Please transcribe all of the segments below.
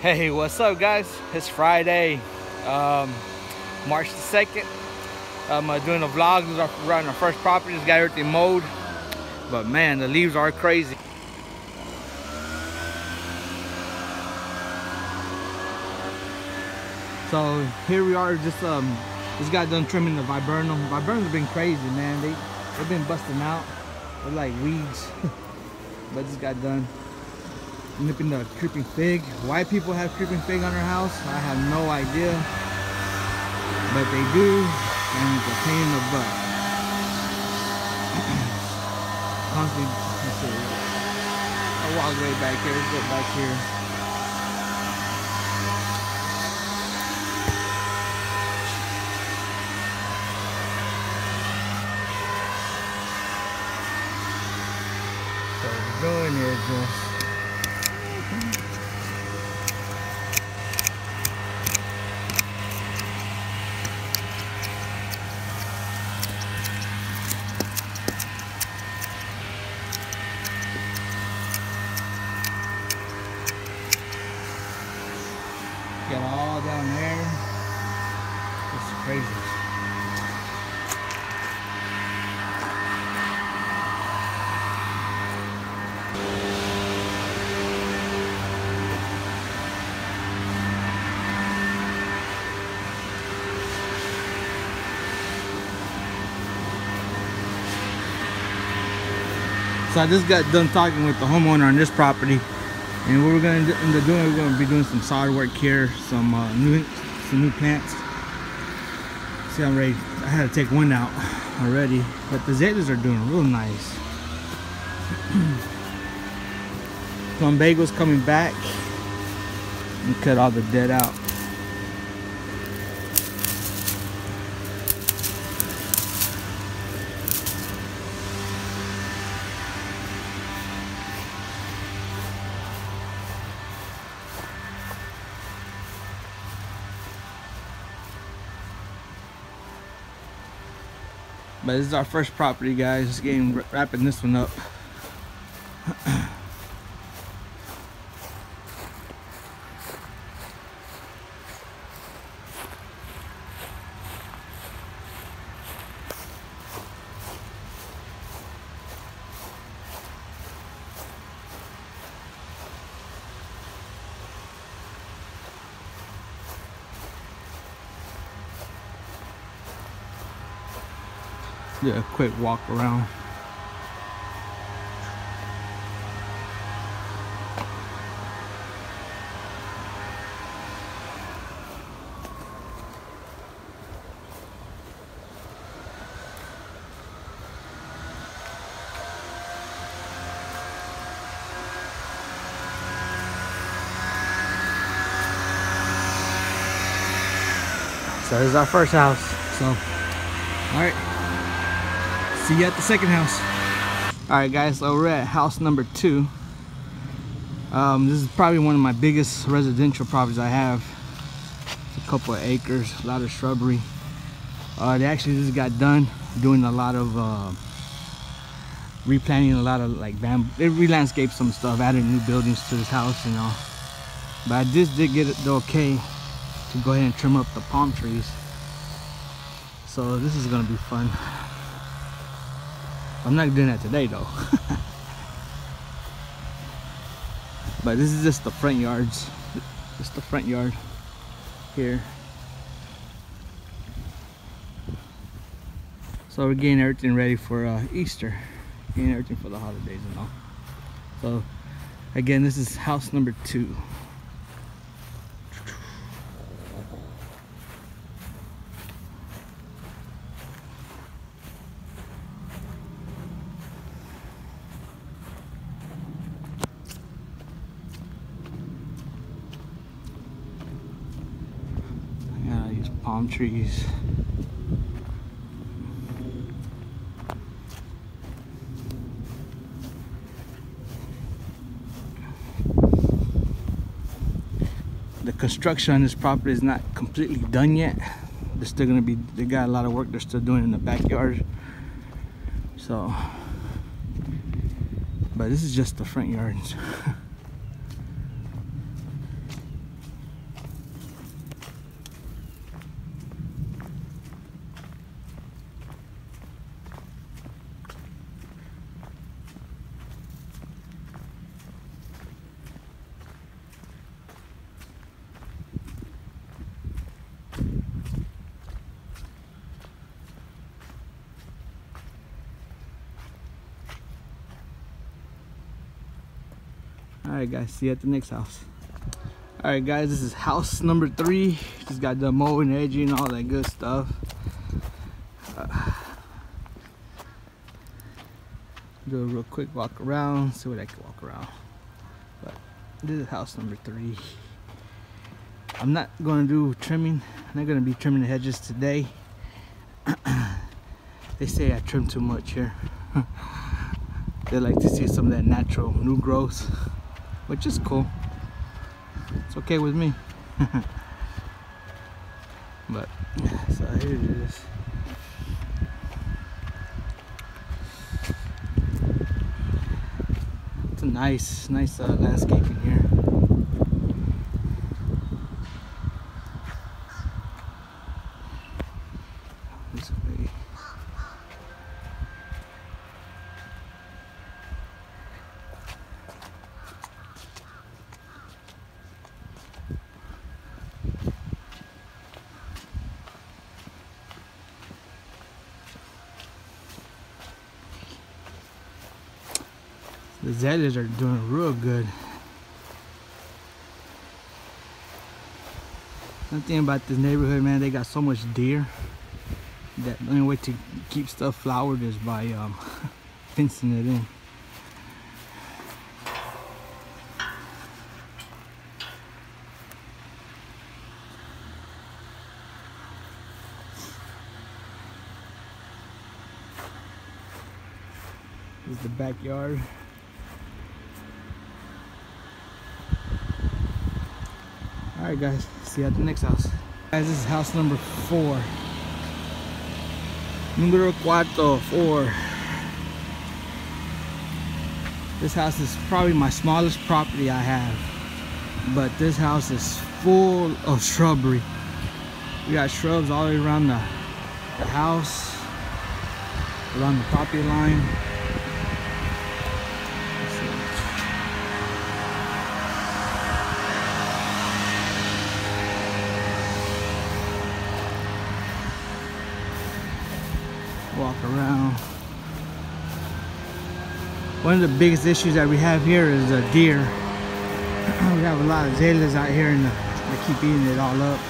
Hey, what's up guys? It's Friday, um, March the 2nd. I'm uh, doing a vlog. On our first property. Just got everything mowed. But man, the leaves are crazy. So here we are, just um, just got done trimming the viburnum. Viburnums have been crazy, man. They they've been busting out. They're like weeds. but just got done nipping the creeping fig. Why people have creeping fig on their house, I have no idea. But they do, and it's a pain in the butt. Constantly. I'll walk way back here, let's go back here. So we're doing is just Get all down there. It's crazy. So I just got done talking with the homeowner on this property. And what we're gonna do- end up doing, we're gonna be doing some sod work here, some uh, new some new plants. See, I'm ready. I had to take one out already, but the Zetas are doing real nice. Plumbago's coming back and cut all the dead out. But this is our first property, guys. Just getting wrapping this one up. Do a quick walk around. So this is our first house. So, all right. See you at the second house. All right, guys. So we're at house number two. Um, this is probably one of my biggest residential properties I have. It's a couple of acres, a lot of shrubbery. Uh, they actually just got done doing a lot of uh, replanting, a lot of like bamboo. They re-landscaped some stuff, added new buildings to this house, you know. But I just did get it the okay to go ahead and trim up the palm trees. So this is gonna be fun. I'm not doing that today though. but this is just the front yards. Just the front yard here. So we're getting everything ready for uh, Easter. Getting everything for the holidays and all. So again, this is house number two. Yeah, these palm trees. The construction on this property is not completely done yet. They're still gonna be, they got a lot of work they're still doing in the backyard. So, but this is just the front yards. right, guys. See you at the next house. All right, guys. This is house number three. Just got the mowing, edging, all that good stuff. Uh, do a real quick walk around. See what I can walk around. But this is house number three. I'm not going to do trimming. I'm not going to be trimming the hedges today. they say I trim too much here. they like to see some of that natural new growth, which is cool. It's okay with me. but, so here it is. It's a nice, nice uh, landscaping here. The Zetas are doing real good. One thing about this neighborhood, man, they got so much deer that the only way to keep stuff flowered is by um, fencing it in. This is the backyard. Alright guys, see you at the next house. Guys, this is house number four. Numero cuatro, four. This house is probably my smallest property I have. But this house is full of shrubbery. We got shrubs all the way around the, the house, around the property line. Around. One of the biggest issues that we have here is uh, deer. we have a lot of azaleas out here and they keep eating it all up.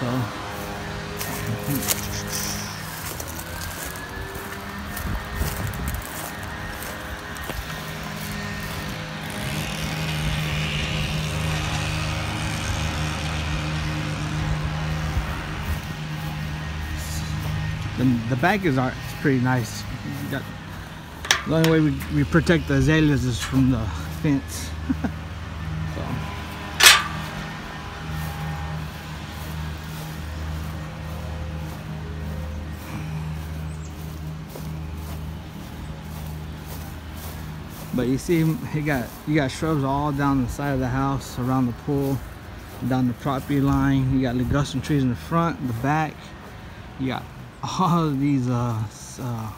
So, the, the back is pretty nice. Got, the only way we, we protect the azaleas is from the fence. So. but you see you got you got shrubs all down the side of the house around the pool down the property line. You got ligustrum trees in the front the back. You got all of these uh, uh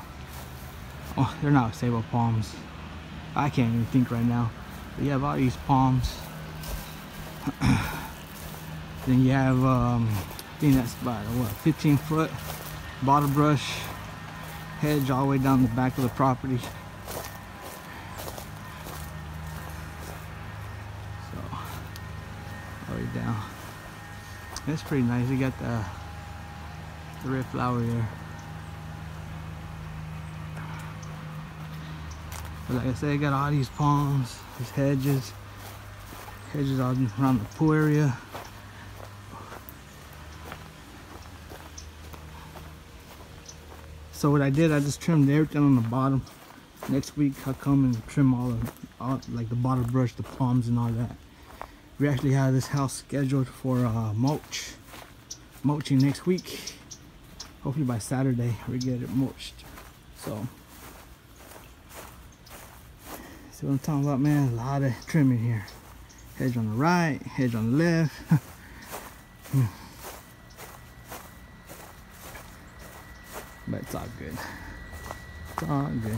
oh they're not sabal palms. I can't even think right now. But you have all these palms. Then you have um I think that's about what 15 foot bottle brush hedge all the way down the back of the property. So all the way down. That's pretty nice. You got the the red flower there. But like I said, I got all these palms, these hedges, hedges all around the pool area. So what I did, I just trimmed everything on the bottom. Next week, I'll come and trim all of, all, like the bottle brush, the palms and all that. We actually have this house scheduled for uh, mulch, mulching next week hopefully by Saturday we get it mulched. So, see what I'm talking about, man? A lot of trimming here. Hedge on the right, hedge on the left. But it's all good. It's all good.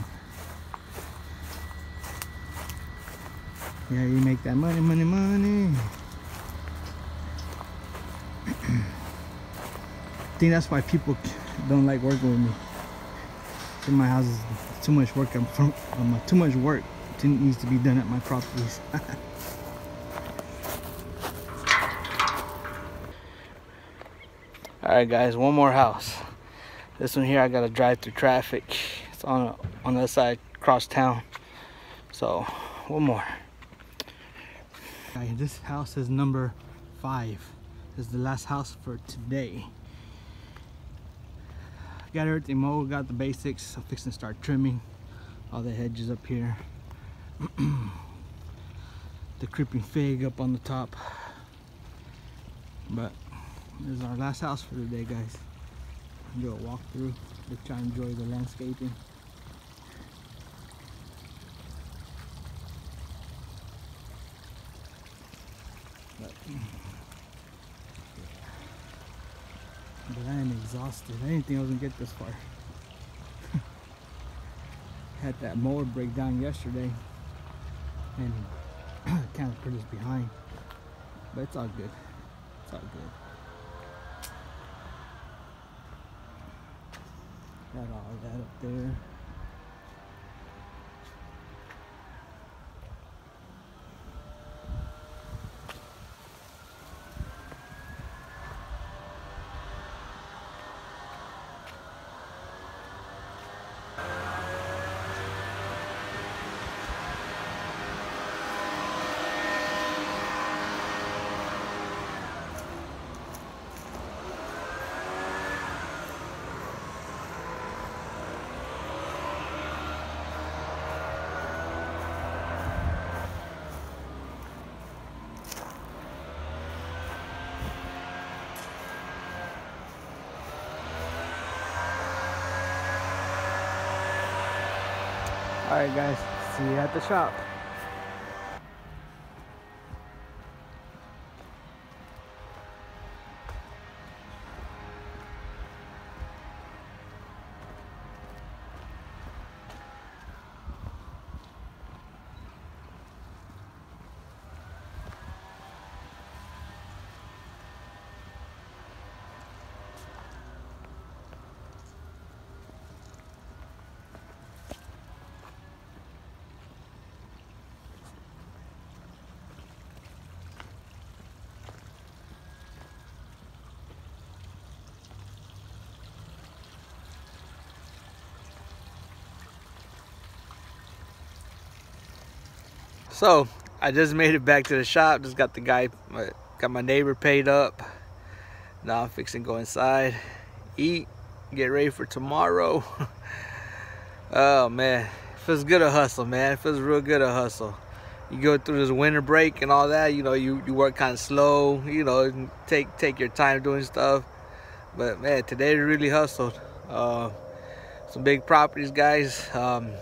Yeah, you make that money, money, money. Think that's why people don't like working with me. In my house is too much work. I'm from I'm too much work needs to be done at my properties. Alright guys, one more house. This one here I gotta drive through traffic. It's on on the other side, across town. So, one more. Okay, this house is number five. This is the last house for today. Got everything mowed, got the basics. I'm fixing to start trimming all the hedges up here. the creeping fig up on the top. But this is our last house for the day, guys. Do a walkthrough. Let's try and enjoy the landscaping. But, but I am exhausted. I didn't think I was gonna get this far. Had that mower break down yesterday and kind of put us behind. But it's all good. It's all good. Got all that up there. Alright guys, see you at the shop. So I just made it back to the shop. Just got the guy, got my neighbor paid up. Now I'm fixing to go inside, eat, get ready for tomorrow. oh man, feels good to hustle, man. Feels real good to hustle. You go through this winter break and all that, you know, you, you work kind of slow, you know, take take your time doing stuff. But man, today really hustled. Uh, some big properties, guys. Um,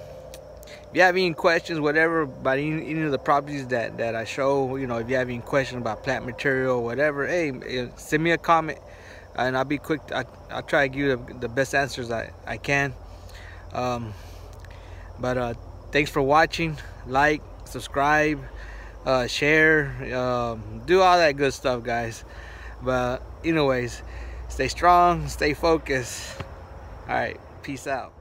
if you have any questions, whatever, about any, any, of the properties that, that I show, you know, if you have any questions about plant material, or whatever, hey, send me a comment and I'll be quick. I, will try to give you the, the, best answers I, I can. Um, but uh, thanks for watching. Like, subscribe, uh, share, um, do all that good stuff, guys. But anyways, stay strong, stay focused. All right, peace out.